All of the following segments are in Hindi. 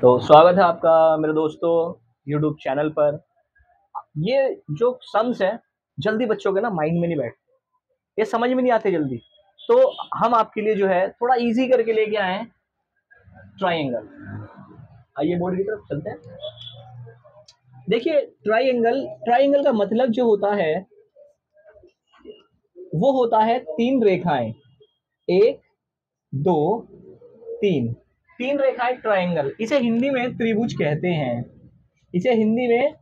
तो स्वागत है आपका मेरे दोस्तों यूट्यूब चैनल पर। ये जो सम्स है, जल्दी बच्चों के ना माइंड में नहीं बैठ ये समझ में नहीं आते जल्दी। तो हम आपके लिए जो है, थोड़ा इजी करके लेके आए हैं ट्राइंगल आइए बोर्ड की तरफ़ चलते हैं। देखिए ट्राइंगल ट्राइंगल का मतलब जो होता है, वो होता है तीन रेखाएँ। एक, दो, तीन। तीन रेखाएँ ट्रायंगल इसे हिंदी में त्रिभुज कहते हैं। इसे हिंदी में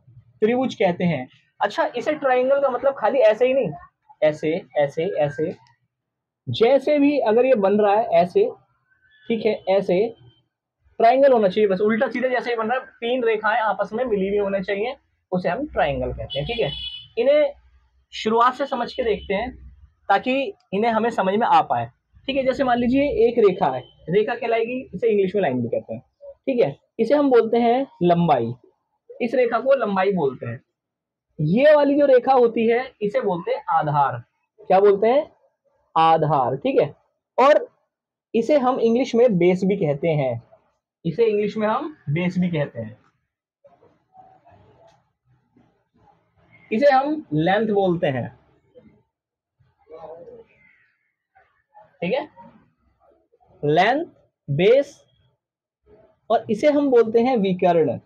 त्रिभुज कहते हैं। अच्छा इसे ट्रायंगल का मतलब खाली ऐसे ही नहीं, ऐसे ऐसे ऐसे। जैसे भी अगर ये बन रहा है, ऐसे, ठीक है, ऐसे ट्राइंगल होना चाहिए, बस उल्टा सीधे जैसे ही बन रहा है, तीन रेखाएँ आपस में मिली हुई होने चाहिए, उसे हम ट्राइंगल कहते हैं, ठीक है। इन्हें शुरुआत से समझ के देखते हैं, ताकि इन्हें हमें समझ में आ पाए। ठीक है, जैसे मान लीजिए एक रेखा है रेखा कहलाएगी, इसे इंग्लिश में लाइन भी कहते हैं। ठीक है? इसे हम बोलते हैं लंबाई। इस रेखा को लंबाई बोलते हैं। ये वाली जो रेखा होती है, इसे बोलते हैं आधार। क्या बोलते हैं? आधार। ठीक है? और इसे हम इंग्लिश में बेस भी कहते हैं। इसे इंग्लिश में हम बेस भी कहते हैं। इसे हम लेंथ बोलते हैं। ठीक है? लेंथ, बेस, और इसे हम बोलते हैं विकर्ण।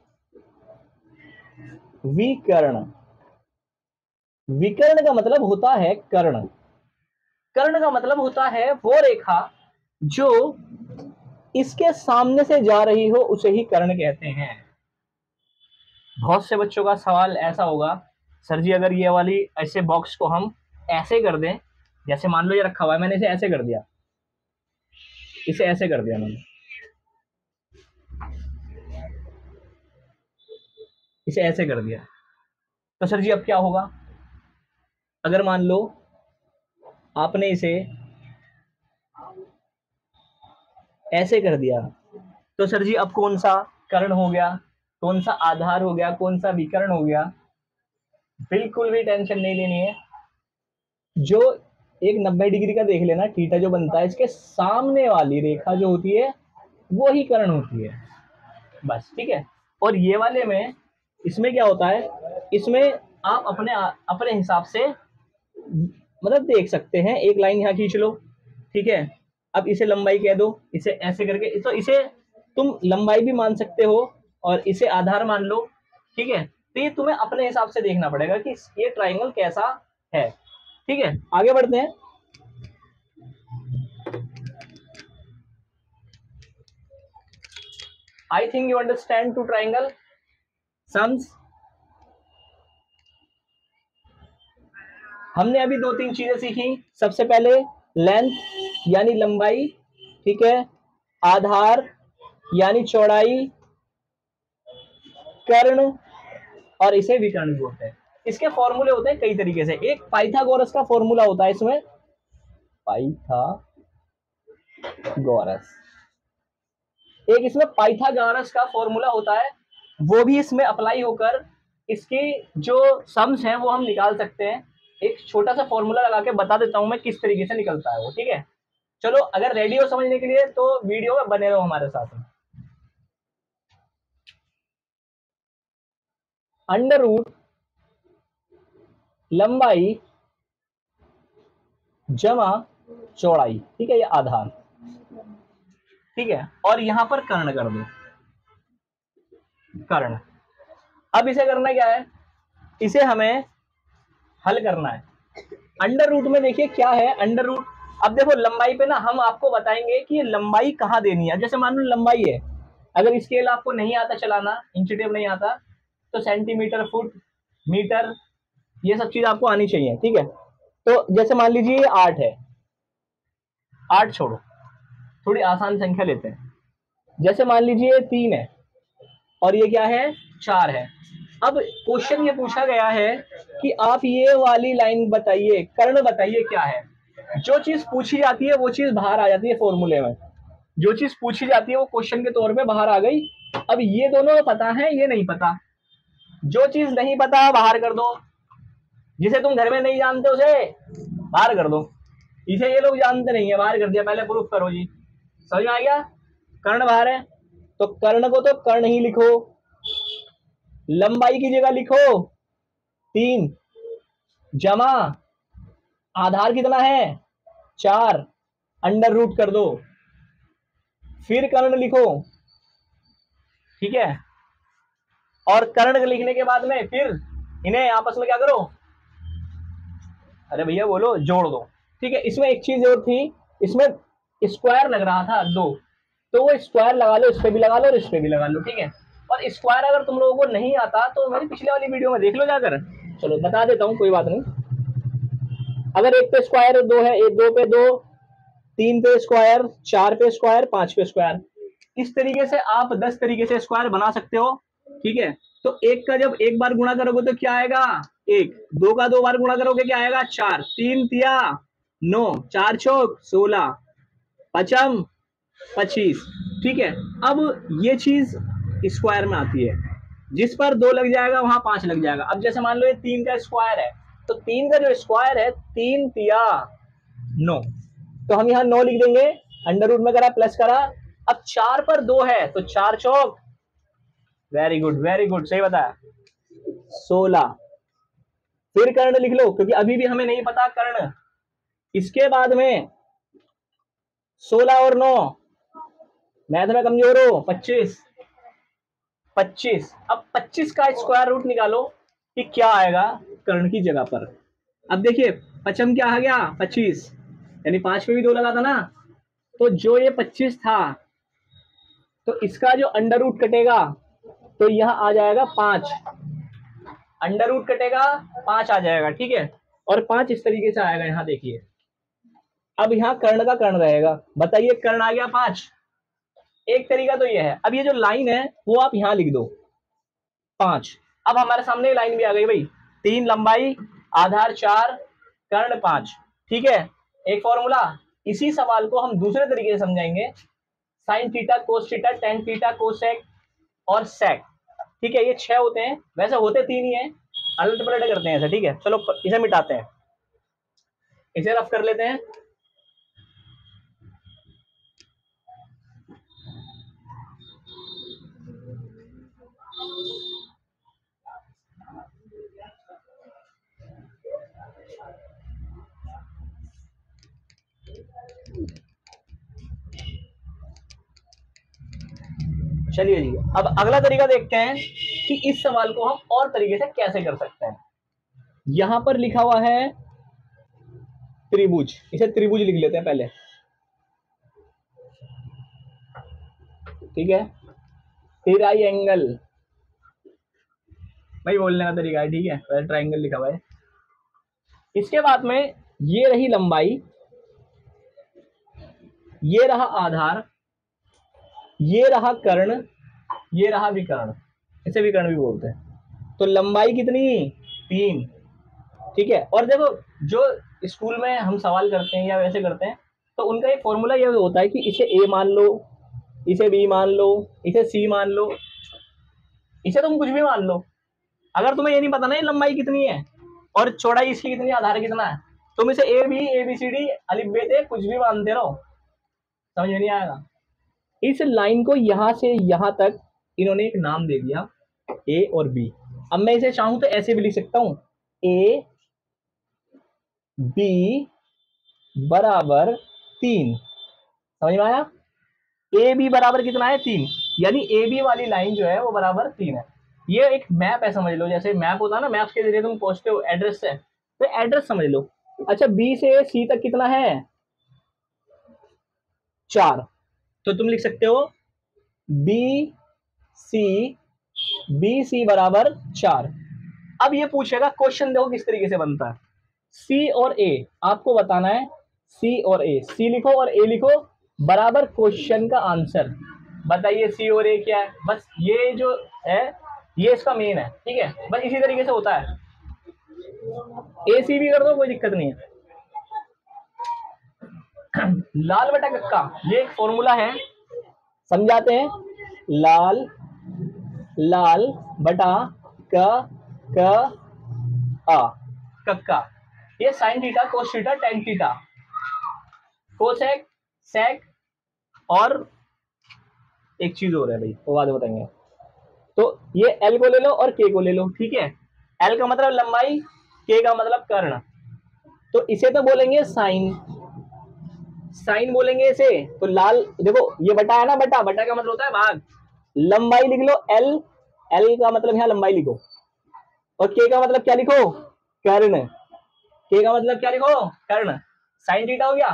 विकर्ण। विकर्ण का मतलब होता है कर्ण। कर्ण का मतलब होता है वो रेखा जो इसके सामने से जा रही हो, उसे ही कर्ण कहते हैं। बहुत से बच्चों का सवाल ऐसा होगा, सर जी, अगर ये वाली ऐसे बॉक्स को हम ऐसे कर दें, जैसे मान लो ये रखा हुआ है, मैंने इसे ऐसे कर दिया। इसे ऐसे कर दिया मैंने। इसे ऐसे कर दिया। तो सर जी, अब क्या होगा? अगर मान लो आपने इसे ऐसे कर दिया तो सर जी, अब कौन सा कर्ण हो गया? कौन सा आधार हो गया? कौन सा विकरण हो गया? बिल्कुल भी टेंशन नहीं लेनी है। जो एक नब्बे डिग्री का देख लेना, थीटा जो बनता है, इसके सामने वाली रेखा जो होती है वो ही करण होती है। बस, ठीक है? और ये वाले में, इसमें क्या होता है? इसमें आप अपने अपने हिसाब से मतलब देख सकते हैं। एक लाइन यहाँ खींच लो, ठीक है? अब इसे लंबाई कह दो, इसे ऐसे करके तो इसे तुम लंबाई भी मान सकते हो और इसे आधार मान लो, ठीक है? तो ये तुम्हें अपने हिसाब से देखना पड़ेगा कि ये ट्राइंगल कैसा है। ठीक है, आगे बढ़ते हैं। I think you understand two triangle sums हमने अभी दो तीन चीज़ें सीखी। सबसे पहले लेंथ यानी लंबाई, ठीक है? आधार, यानी चौड़ाई, कर्ण, और इसे विकर्ण बोलते हैं। इसके फॉर्मूले होते हैं कई तरीके से। एक पाइथागोरस का फॉर्मूला होता है इसमें। पाइथागोरस। एक इसमें पाइथागोरस का फॉर्मूला होता है। वो भी इसमें अप्लाई होकर इसकी जो सम्स हैं वो हम निकाल सकते हैं। एक छोटा सा फॉर्मूला लगा के बता देता हूँ मैं किस तरीके से निकलता है वो, ठीक है? चलो, अगर रेडी हो समझने के लिए तो वीडियो में बने रहो हमारे साथ अंडर रूट लंबाई जमा चौड़ाई। ठीक है, ये आधार। ठीक है, और यहाँ पर कर्ण कर दो। कर्ण। अब इसे करना क्या है? इसे हमें हल करना है। अंडर रूट में देखिए क्या है अंडर रूट। अब देखो, लंबाई पे ना हम आपको बताएँगे कि ये लंबाई कहाँ देनी है। जैसे मान लो लंबाई है, अगर स्केल आपको नहीं आता चलाना इंच टेप नहीं आता तो सेंटीमीटर, फुट, मीटर ये सब चीज़ आपको आनी चाहिए, ठीक है? तो जैसे मान लीजिए ये आठ है। आठ छोड़ो। थोड़ी आसान संख्या लेते हैं। जैसे मान लीजिए तीन है, और ये क्या है? चार है। अब क्वेश्चन ये पूछा गया है कि आप ये वाली लाइन बताइए, कर्ण बताइए क्या है? जो चीज़ पूछी जाती है, वो चीज़ बाहर आ जाती है फॉर्मूले में। जो चीज़ पूछी जाती है, वो क्वेश्चन के तौर पे बाहर आ गई। अब ये दोनों पता है, ये नहीं पता। जो चीज़ नहीं पता, बाहर कर दो। जिसे तुम घर में नहीं जानते उसे बाहर कर दो। इसे ये लोग जानते नहीं है, बाहर कर दिया। पहले प्रूफ करो जी। समझ में आ गया? कर्ण बाहर है। तो कर्ण को तो कर्ण ही लिखो। लंबाई की जगह लिखो। तीन। जमा। आधार कितना है? चार। अंडर रूट कर दो। फिर कर्ण लिखो। ठीक है? और कर्ण लिखने के बाद में फिर इन्हें आपस में क्या करो? अरे भैया बोलो, जोड़ दो। ठीक है, इसमें एक चीज़ और थी, इसमें स्क्वायर लग रहा था दो। तो वो स्क्वायर लगा लो, इस पे भी लगा लो और इस पे भी लगा लो, ठीक है? और स्क्वायर अगर तुम लोगों को नहीं आता तो मेरी पिछले वाली वीडियो में देख लो जाकर। चलो, बता देता हूँ, कोई बात नहीं। अगर एक पे स्क्वायर दो है, एक दो पे दो, तीन पे स्क्वायर चार पे स्क्वायर पाँच पे स्क्वायर इस तरीके से आप दस तरीके से स्क्वायर बना सकते हो, ठीक है? तो एक का जब एक बार गुणा करोगे तो क्या आएगा? एक। दो का दो बार गुणा करोगे क्या आएगा? चार। तीन तिया, नौ। चार चौक, सोलह। पचम, पच्चीस। ठीक है? अब ये चीज़ स्क्वायर में आती है। जिस पर दो लग जाएगा, वहाँ पाँच लग जाएगा। अब जैसे मान लो ये तीन का स्क्वायर है तो तीन का जो स्क्वायर है, तीन तिया, नौ। तो हम यहाँ नौ लिख देंगे। अंडर रूट में करा प्लस करा। अब चार पर दो है तो चार चौक। वेरी गुड वेरी गुड सही बताया? सोलह। फिर कर्ण लिख लो, क्योंकि अभी भी हमें नहीं पता कर्ण। इसके बाद में सोलह और नौ, मैथ में कमज़ोर हो पच्चीस पच्चीस। अब पच्चीस का स्क्वायर रूट निकालो कि क्या आएगा कर्ण की जगह पर। अब देखिए, पचम क्या आ गया? पच्चीस। यानी पाँच में भी दो लगा था ना? तो जो ये पच्चीस था तो इसका जो अंडर रूट कटेगा तो यह आ जाएगा पाँच। अंडर रूट कटेगा, पाँच आ जाएगा, ठीक है? और पाँच इस तरीके से आएगा, यहाँ देखिए। अब यहाँ कर्ण का कर्ण रहेगा। बताइए, कर्ण आ गया पाँच। एक तरीका तो ये है। अब ये जो लाइन है, वो आप यहाँ लिख दो। पाँच। अब हमारे सामने लाइन भी आ गई भाई। तीन लंबाई, आधार चार, कर्ण पाँच। ठीक है? एक फॉर्मूला इसी सवाल को हम दूसरे तरीके से समझाएँगे। Sine theta cos theta tan theta cosec और सेक ठीक है, ये छह होते हैं। वैसे होते तीन ही हैं। अलट पलट करते हैं ऐसा, ठीक है? चलो, इसे मिटाते हैं। इसे रफ कर लेते हैं। चलिए जी, अब अगला तरीका देखते हैं कि इस सवाल को हम और तरीके से कैसे कर सकते हैं। यहाँ पर लिखा हुआ है त्रिभुज। इसे त्रिभुज लिख लेते हैं पहले। ठीक है? तिराई एंगल भाई बोलने का तरीका है, ठीक है? पहले ट्राइंगल लिखा हुआ है। इसके बाद में ये रही लंबाई, ये रहा आधार ये रहा कर्ण, ये रहा विकर्ण। इसे विकर्ण भी बोलते हैं। तो लंबाई कितनी? तीन। ठीक है? और देखो जो स्कूल में हम सवाल करते हैं या वैसे करते हैं तो उनका एक फॉर्मूला यह होता है कि इसे ए मान लो, इसे बी मान लो, इसे सी मान लो। इसे तुम कुछ भी मान लो। अगर तुम्हें ये नहीं पता ना, ये लंबाई कितनी है और चौड़ाई इसकी कितनी आधार कितना है, तुम इसे A B A B C D अलिफ कुछ भी मानते रहो। समझ में नहीं आएगा? इस लाइन को यहाँ से यहाँ तक इन्होंने एक नाम दे दिया ए और बी अब मैं इसे चाहूँ तो ऐसे भी लिख सकता हूँ। ए बी बराबर तीन। समझ में आया? ए बी बराबर कितना है? तीन। यानी ए बी वाली लाइन जो है वो बराबर तीन है। ये एक मैप है, समझ लो। जैसे मैप होता है ना मैप के ज़रिए तुम पहुँचते हो, एड्रेस से। तो एड्रेस समझ लो। अच्छा बी से सी तक कितना है? चार। तो तुम लिख सकते हो बी सी बी सी बराबर चार। अब ये पूछेगा क्वेश्चन देखो किस तरीके से बनता है। सी और ए आपको बताना है सी और ए सी लिखो और ए लिखो, बराबर क्वेश्चन का आंसर बताइए सी और ए क्या है? बस ये जो है, ये इसका मेन है, ठीक है? बस इसी तरीके से होता है। ए सी भी कर दो, कोई दिक्कत नहीं है। लाल बटा कक्का, ये एक फॉर्मूला है। समझाते हैं। लाल लाल बटा क क आ कक्का। ये sine theta cos theta tan theta cosec sec और एक चीज़ और है भाई, वो बाद बताएँगे। तो ये एल को ले लो और के को ले लो, ठीक है? एल का मतलब लंबाई के का मतलब कर्ण। तो इसे तो बोलेंगे साइन साइन बोलेंगे इसे तो लाल, देखो, ये बटा है ना बटा बटा का मतलब होता है भाग। लंबाई लिख लो एल एल का मतलब यहाँ लंबाई लिखो। और के का मतलब क्या लिखो? कर्ण। के का मतलब क्या लिखो? कर्ण। साइन थीटा हो गया?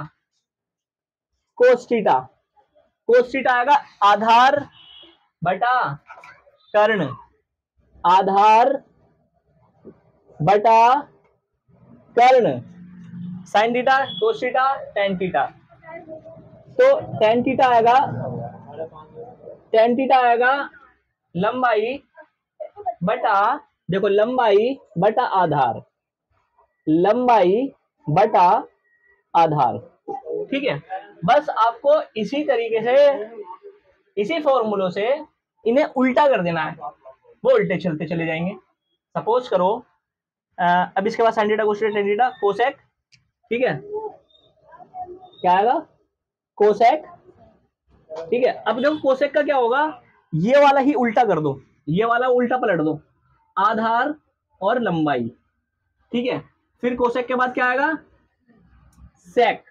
कोस थीटा कोस आएगा आधार बटा कर्ण। आधार बटा कर्ण। Sine theta cos theta tan theta तो टेन थीटा आएगा टेन थीटा आएगा लंबाई बटा, देखो लंबाई बटा आधार, लंबाई बटा आधार, ठीक है? बस आपको इसी तरीके से, इसी फॉर्मूलों से इन्हें उल्टा कर देना है। वो उल्टे चलते चले जाएँगे। सपोज़ करो अब इसके बाद साइन टेन कोसेक ठीक है? क्या आएगा? कोसेक। ठीक है, अब देखो कोसेक का क्या होगा? ये वाला ही उल्टा कर दो, ये वाला उल्टा पलट दो। आधार और लंबाई। ठीक है, फिर कोसेक के बाद क्या आएगा? सेक।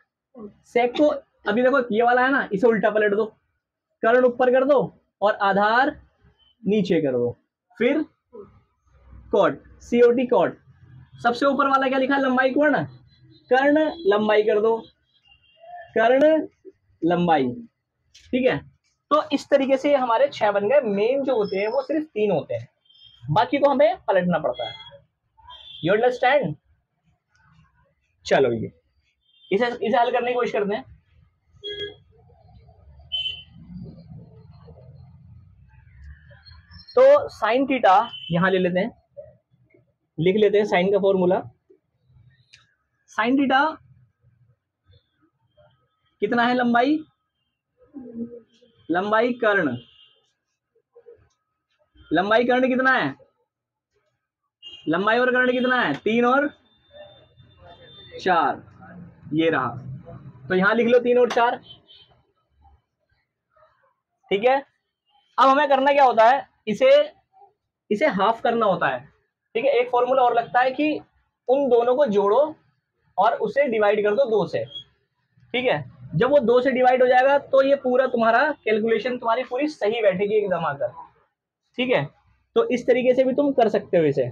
सेक को, अभी देखो ये वाला है ना, इसे उल्टा पलट दो। कर्ण ऊपर कर दो और आधार नीचे कर दो। फिर कॉट सीओटी कॉट। सबसे ऊपर वाला क्या लिखा लंबाई, कर्ण। कर्ण लंबाई कर दो। कर्ण लंबाई। ठीक है? तो इस तरीके से हमारे छह बन गए। मेन जो होते हैं, वो सिर्फ़ तीन होते हैं। बाकी को हमें पलटना पड़ता है। यू अंडरस्टैंड चलो ये। इसे इसे हल करने की कोशिश करते हैं। तो साइन थीटा यहाँ ले लेते हैं। लिख लेते हैं साइन का फॉर्मूला साइन थीटा कितना है लंबाई? लंबाई कर्ण। लंबाई कर्ण कितना है? लंबाई और कर्ण कितना है? तीन और चार। ये रहा। तो यहाँ लिख लो तीन और चार। ठीक है? अब हमें करना क्या होता है? इसे इसे हाफ़ करना होता है। ठीक है? एक फॉर्मूला और लगता है कि उन दोनों को जोड़ो और उसे डिवाइड कर दो दो से। ठीक है? जब वो दो से डिवाइड हो जाएगा तो ये पूरा तुम्हारा कैलकुलेशन तुम्हारी पूरी सही बैठेगी एकदम आकर। ठीक है? तो इस तरीके से भी तुम कर सकते हो इसे।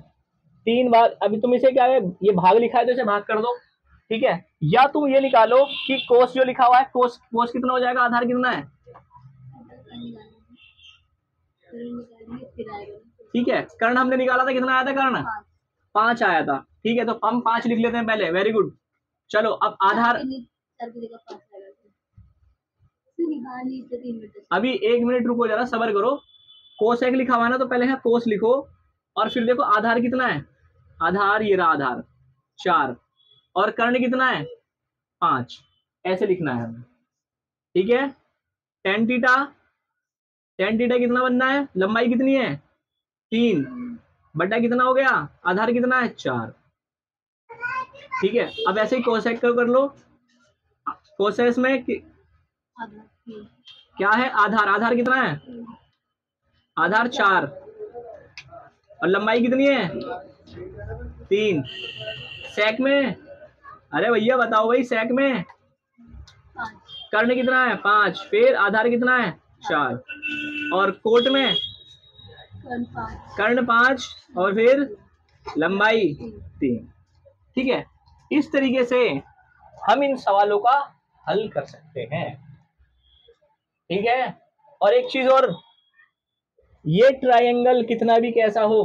तीन बार अभी तुम इसे क्या है ये भाग लिखा है तो इसे भाग कर दो। ठीक है? या तुम ये निकालो कि कोस जो लिखा हुआ है कोस कोस कितना हो जाएगा आधार कितना है? ठीक है? कर्ण हमने निकाला था कितना आया था कर्ण? पाँच। आया था। ठीक है? तो हम पाँच लिख लेते हैं पहले। वेरी गुड चलो अब आधार अभी एक मिनट रुको जरा, सबर करो। कोस एक लिखा हुआ ना तो पहले है कोस लिखो, और फिर देखो आधार कितना है। आधार, ये रहा आधार। चार। और कर्ण कितना है? पाँच। ऐसे लिखना है ठीक है? टेन टीटा टेन टीटा कितना बनना है? लंबाई कितनी है? तीन। बटा कितना हो गया? आधार कितना है? चार। ठीक है? अब ऐसे ही कोसेक कर लो। कोसेस में क्या है? आधार। आधार कितना है? आधार चार। और लंबाई कितनी है? तीन। सेक में? अरे भैया, बताओ भाई, सेक में? कर्ण कितना है? पाँच। फिर आधार कितना है? चार। और कोट में? कर्ण पाँच। और फिर लंबाई तीन। ठीक है? इस तरीके से हम इन सवालों का हल कर सकते हैं। ठीक है? और एक चीज़ और, ये ट्रायंगल कितना भी कैसा हो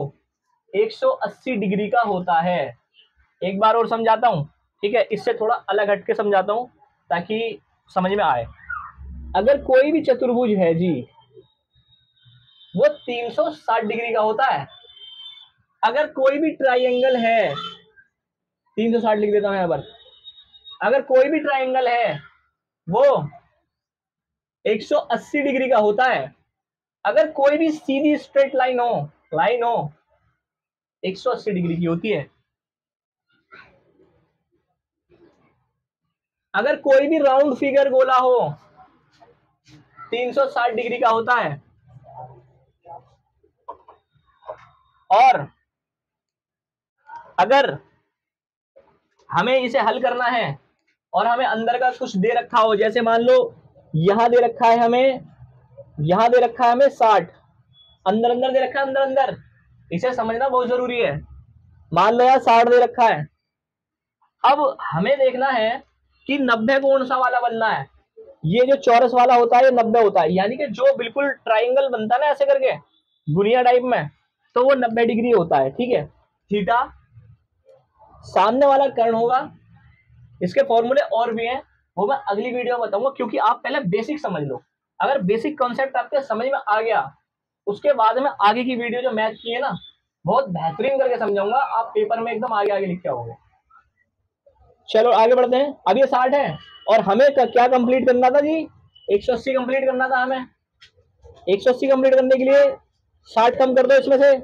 180 डिग्री का होता है। एक बार और समझाता हूँ, ठीक है? इससे थोड़ा अलग हट के समझाता हूँ, ताकि समझ में आए। अगर कोई भी चतुर्भुज है जी, वो 360 डिग्री का होता है। अगर कोई भी ट्राइंगल है 360 लिख देता हूँ यहाँ पर अगर कोई भी ट्राइंगल है, वो 180 डिग्री का होता है। अगर कोई भी सीधी स्ट्रेट लाइन हो लाइन हो 180 डिग्री की होती है। अगर कोई भी राउंड फिगर गोला हो 360 डिग्री का होता है। और अगर हमें इसे हल करना है और हमें अंदर का कुछ दे रखा हो, जैसे मान लो यहाँ दे रखा है हमें, यहाँ दे रखा है हमें साठ। अंदर अंदर दे रखा है अंदर अंदर। इसे समझना बहुत ज़रूरी है। मान लो यार साठ दे रखा है। अब हमें देखना है कि नब्बे कौन सा वाला बनना है। ये जो चौरस वाला होता है, ये नब्बे होता है। यानी कि जो बिल्कुल ट्राइंगल बनता है ना ऐसे करके, गुनिया टाइप में तो वो नब्बे डिग्री होता है, ठीक है? थीटा, सामने वाला कर्ण होगा। इसके फॉर्मूले और भी हैं। वो मैं अगली वीडियो में बताऊँगा, क्योंकि आप पहले बेसिक समझ लो। अगर बेसिक कॉन्सेप्ट आपके समझ में आ गया, उसके बाद में आगे की वीडियो जो मैथ की है ना, बहुत बेहतरीन करके समझाऊँगा, आप पेपर में एकदम आगे आगे लिख के आओगे। चलो, आगे बढ़ते हैं। अब ये साठ है, और हमें क्या कंप्लीट करना था जी? 180 कंप्लीट करना था हमें। 180 कंप्लीट करने के लिए साठ कम कर दो इसमें से।